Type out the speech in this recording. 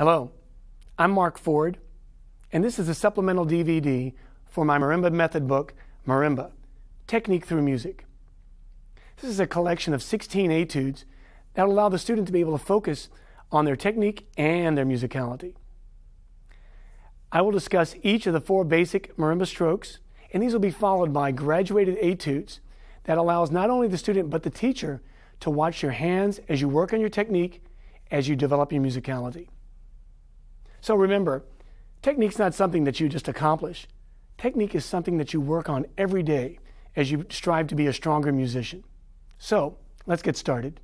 Hello, I'm Mark Ford, and this is a supplemental DVD for my marimba method book, Marimba Technique Through Music. This is a collection of 16 etudes that allow the student to be able to focus on their technique and their musicality. I will discuss each of the four basic marimba strokes, and these will be followed by graduated etudes that allows not only the student but the teacher to watch your hands as you work on your technique as you develop your musicality. So remember, technique's not something that you just accomplish. Technique is something that you work on every day as you strive to be a stronger musician. So, let's get started.